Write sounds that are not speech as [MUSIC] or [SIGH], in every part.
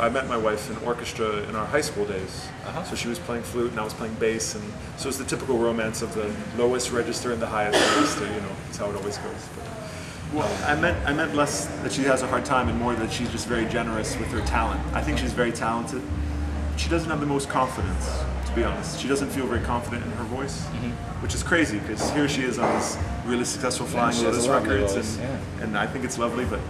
I met my wife in orchestra in our high school days. Uh-huh. So she was playing flute and I was playing bass, and so it's the typical romance of the lowest register and the highest register. You know, it's how it always goes. But, well, I meant I meant less that she has a hard time, and more that she's just very generous with her talent. I think she's very talented. She doesn't have the most confidence, be honest. She doesn't feel very confident in her voice, which is crazy because here she is on these really successful Flying Lotus records, voice, and, yeah. and I think it's lovely. But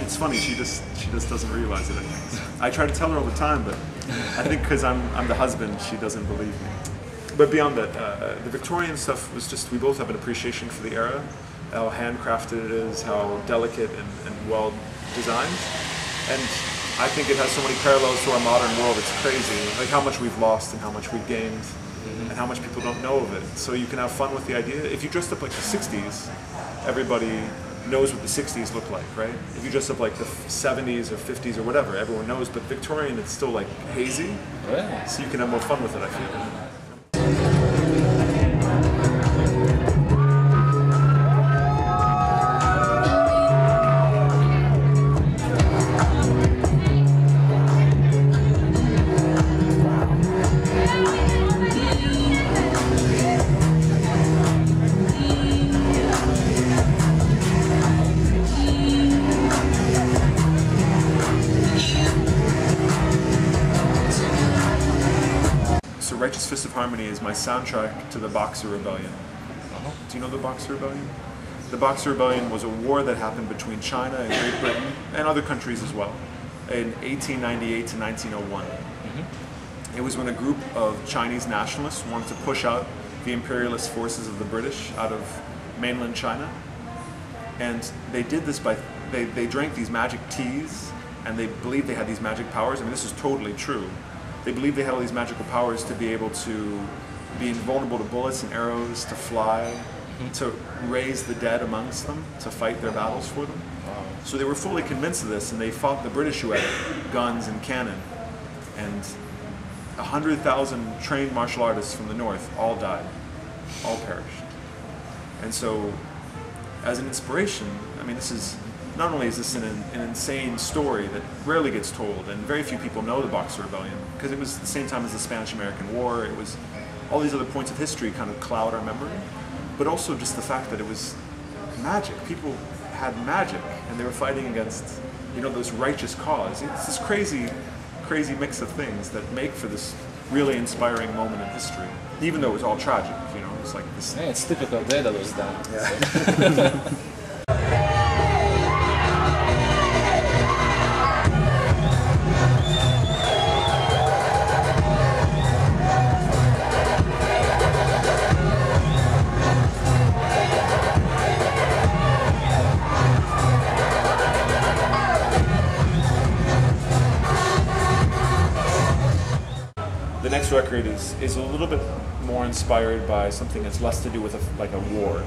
it's funny she just she just doesn't realize it. I think. I try to tell her all the time, but I think because I'm I'm the husband, she doesn't believe me. But beyond that, uh, the Victorian stuff was just we both have an appreciation for the era, how handcrafted it is, how delicate and, and well designed, and I think it has so many parallels to our modern world. It's crazy, like how much we've lost and how much we've gained, mm-hmm. and how much people don't know of it. So you can have fun with the idea. If you dressed up like the '60s, everybody knows what the 60s look like, right? If you dress up like the 70s or 50s or whatever, everyone knows. But Victorian, it's still like hazy, so you can have more fun with it. I feel. So Righteous Fist of Harmony is my soundtrack to the Boxer Rebellion. Uh-huh. Do you know the Boxer Rebellion? The Boxer Rebellion was a war that happened between China and Great Britain and other countries as well in 1898 to 1901. Mm-hmm. It was when a group of Chinese nationalists wanted to push out the imperialist forces of the British out of mainland China. And they did this by, they, they drank these magic teas and they believed they had these magic powers. I mean, this is totally true. They believed they had all these magical powers to be able to be invulnerable to bullets and arrows, to fly, mm-hmm. to raise the dead amongst them, to fight their battles for them. So they were fully convinced of this and they fought the British who had guns and cannon. And 100,000 trained martial artists from the north all died, all perished. And so, as an inspiration, I mean, this is not only is this an, an insane story that rarely gets told, and very few people know the Boxer Rebellion because it was the same time as the Spanish-American War. It was all these other points of history kind of cloud our memory, but also just the fact that it was magic. People had magic, and they were fighting against, you know, this righteous cause. It's this crazy, crazy mix of things that make for this really inspiring moment in history. Even though it was all tragic, you know, it's like this Yeah, it's typical Daedelus then. The record is, is a little bit more inspired by something that's less to do with a, like a war.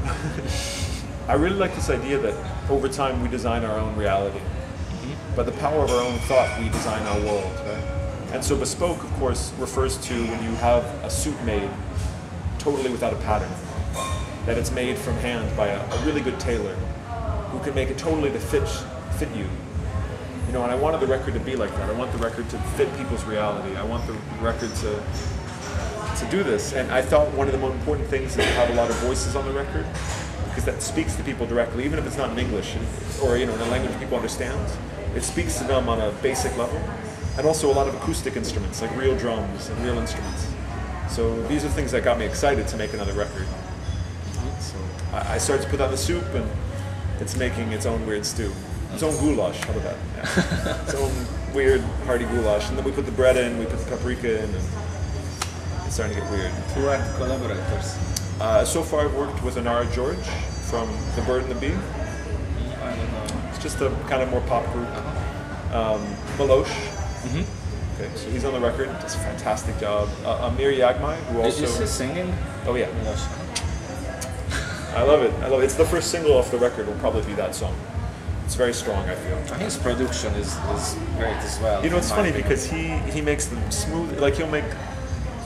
[LAUGHS] I really like this idea that over time we design our own reality. Mm-hmm. By the power of our own thought, we design our world. And so bespoke, of course, refers to when you have a suit made totally without a pattern. That it's made from hand by a, a really good tailor who can make it totally to fit, fit you. You know, and I wanted the record to be like that. I want the record to fit people's reality. I want the record to to do this. And I thought one of the most important things is to have a lot of voices on the record because that speaks to people directly, even if it's not in English or you know in a language people understand. It speaks to them on a basic level, and also a lot of acoustic instruments like real drums and real instruments. So these are things that got me excited to make another record. So I, started to put on the soup, and it's making its own weird stew. Its own goulash, how about that? Yeah. [LAUGHS] its own weird hearty goulash. And then we put the bread in, we put the paprika in, and it's starting to get weird. Who are the collaborators? Uh, so far I've worked with Inara George from The Bird and the Bee. I don't know. It's just a kind of more pop group. Um, Milosh. Okay, so he's on the record, does a fantastic job. Uh, Amir Yaghmai, who also... is he singing? Oh yeah, Milosh? I love it. I love it. It's the first single off the record. Will probably be that song. It's very strong. I feel. His production is, is great as well. You know, it's funny opinion. because he he makes them smooth. Like he'll make.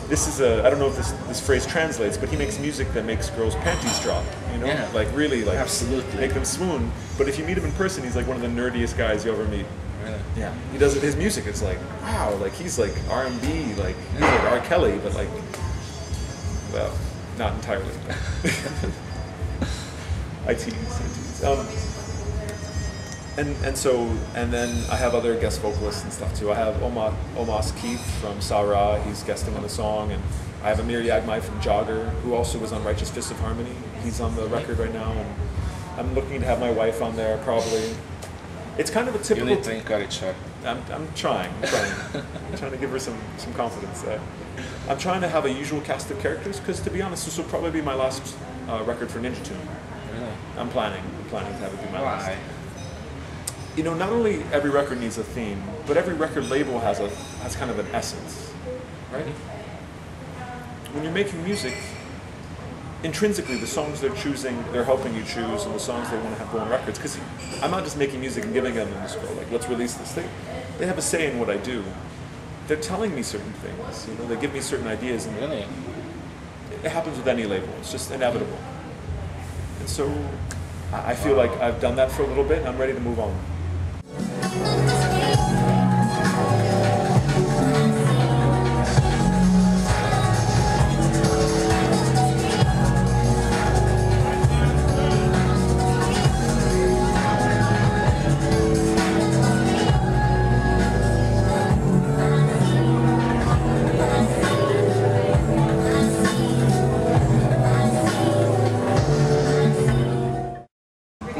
This is a I don't know if this this phrase translates, but he makes music that makes girls' panties drop. You know, Yeah. like really like Absolutely. make them swoon. But if you meet him in person, he's like one of the nerdiest guys you ever meet. Really? Yeah, he does it. His music it's like wow, like he's like R and B, like he's like R. Kelly, but like well, not entirely. [LAUGHS] I tease, I tease. Um, and and so and then I have other guest vocalists and stuff too. I have Oma, Om'Mas Keith from Sa-Ra. He's guesting on the song, and I have Amir Yaghmai from Jogger, who also was on Righteous Fist of Harmony. He's on the record right now, and I'm looking to have my wife on there probably. It's kind of a typical. You need to encourage her. I'm, I'm trying. I'm trying. I'm trying to give her some, some confidence there. I'm trying to have a usual cast of characters because, to be honest, this will probably be my last uh, record for Ninja Tune. Really? I'm planning. I'm planning to have it be my last. You know, not only every record needs a theme, but every record label has a has kind of an essence, right? When you're making music, intrinsically the songs they're choosing, they're helping you choose, and the songs they want to have go on records. Because I'm not just making music and giving them the like let's release this thing. They have a say in what I do. They're telling me certain things. You know, they give me certain ideas, and Really? it happens with any label. It's just inevitable. And so, I I feel like I've done that for a little bit, and I'm ready to move on.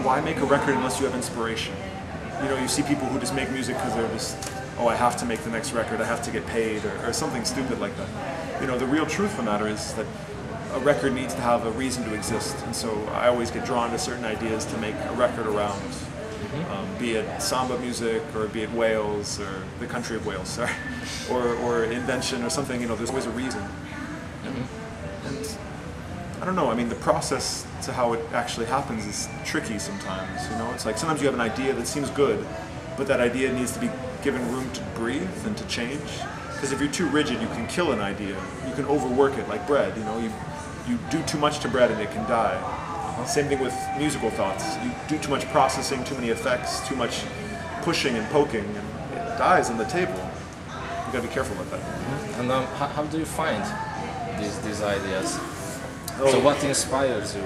Why make a record unless you have inspiration? You know, you see people who just make music because they're just, oh, I have to make the next record, I have to get paid, or, or something stupid like that. You know, the real truth of the matter is that a record needs to have a reason to exist, and so I always get drawn to certain ideas to make a record around. Um, be it samba music, or be it Wales, or the country of Wales, [LAUGHS] sorry, or, or invention, or something. You know, there's always a reason. And, and I don't know. I mean, the process to how it actually happens is tricky sometimes. You know, it's like sometimes you have an idea that seems good, but that idea needs to be given room to breathe and to change. Because if you're too rigid, you can kill an idea. You can overwork it, like bread. You know, you you do too much to bread and it can die. Same thing with musical thoughts. You do too much processing, too many effects, too much pushing and poking, and it dies on the table. You gotta be careful with that. And um, how, how do you find these these ideas? So Oh. what inspires you?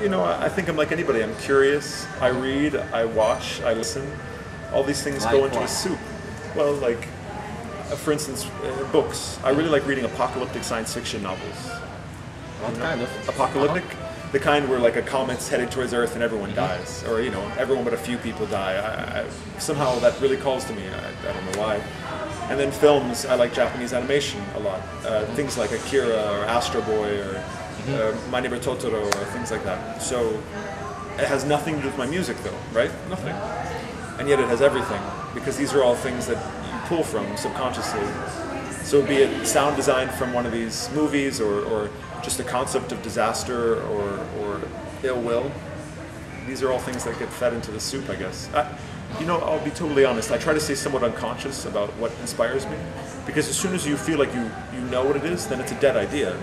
You know, I I think I'm like anybody. I'm curious. I read, I watch, I listen. All these things go Like into a soup. Well, like, uh, for instance, uh, books. I really like reading apocalyptic science fiction novels. What kind of Apocalyptic? The kind where like a comet's headed towards Earth and everyone dies, or you know, everyone but a few people die. I, I, somehow that really calls to me. I, I don't know why. And then films, I like Japanese animation a lot. Uh, things like Akira or Astro Boy or uh, My Neighbor Totoro or things like that. So it has nothing to do with my music though, right? Nothing. And yet it has everything because these are all things that you pull from subconsciously. So be it sound design from one of these movies or, or just the concept of disaster or, or ill will. These are all things that get fed into the soup, I guess. I, you know, I'll be totally honest. I try to stay somewhat unconscious about what inspires me because as soon as you feel like you, you know what it is, then it's a dead idea.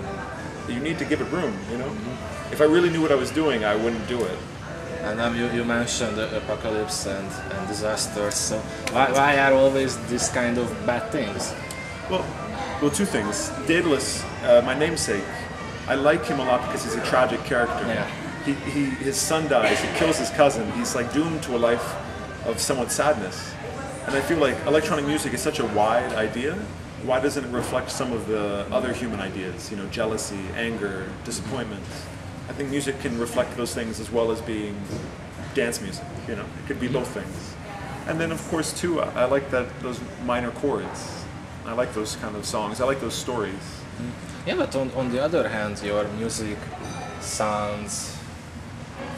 You need to give it room, you know? If I really knew what I was doing, I wouldn't do it. And um, you, you mentioned the apocalypse and, and disasters. So why, why are always these kind of bad things? Well, well, two things. Daedalus, uh, my namesake, I like him a lot because he's a tragic character. Yeah. He, he, his son dies. He kills his cousin. He's like doomed to a life of somewhat sadness. And I feel like electronic music is such a wide idea. Why doesn't it reflect some of the other human ideas? You know, jealousy, anger, disappointment. I think music can reflect those things as well as being dance music. You know, it could be both things. And then, of course, too, I I like that those minor chords. I like those kind of songs. I like those stories. Yeah, but on, on the other hand, your music sounds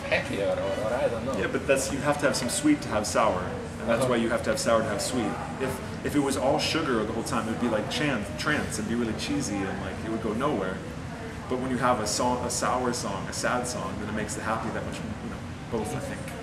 happier, or, or I don't know. Yeah, but that's you have to have some sweet to have sour, and that's why you have to have sour to have sweet. If if it was all sugar the whole time, it would be like chant, trance. It'd be really cheesy and like it would go nowhere. But when you have a song, a sour song, a sad song, then it makes the happy that much, you know, both. I think.